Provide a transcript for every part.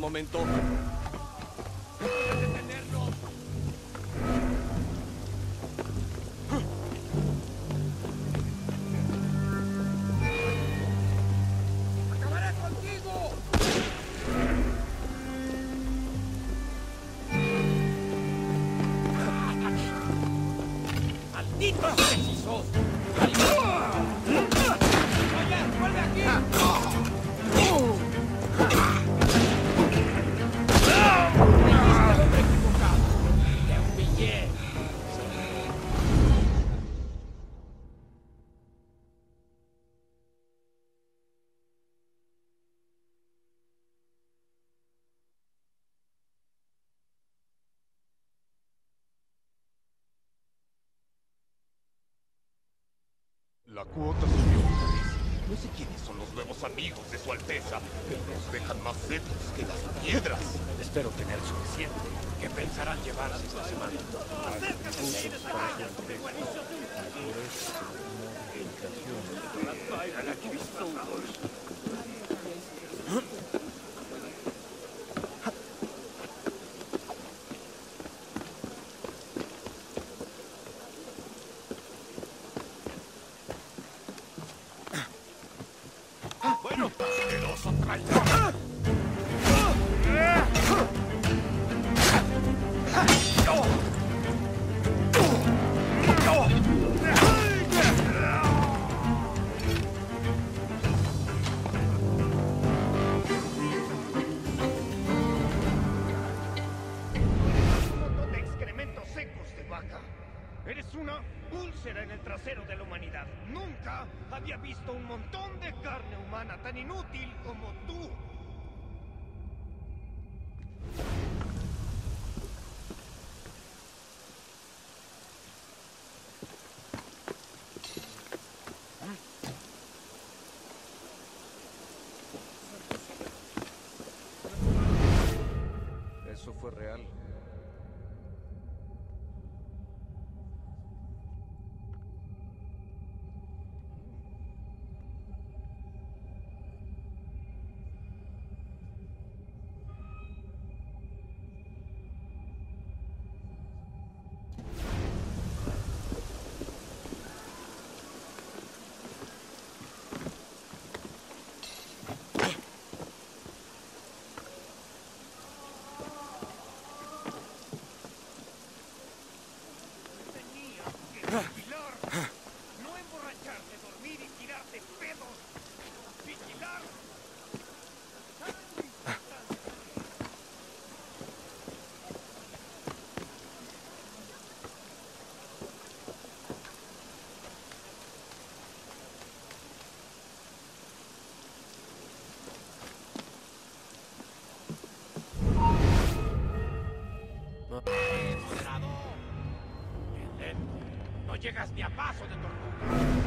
momento. La cuota subió. No sé quiénes son los nuevos amigos de su Alteza, pero nos dejan más secos que las piedras. Espero tener suficiente. ¿Qué pensarán llevarse esta semana? my dog! Había visto un montón de carne humana tan inútil como tú. Eso fue real. Llegas ni a paso de tortuga.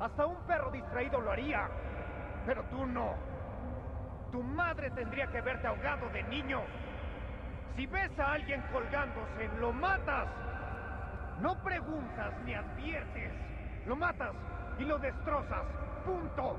Hasta un perro distraído lo haría. Pero tú no. Tu madre tendría que verte ahogado de niño. Si ves a alguien colgándose, lo matas. No preguntas ni adviertes. Lo matas y lo destrozas. Punto.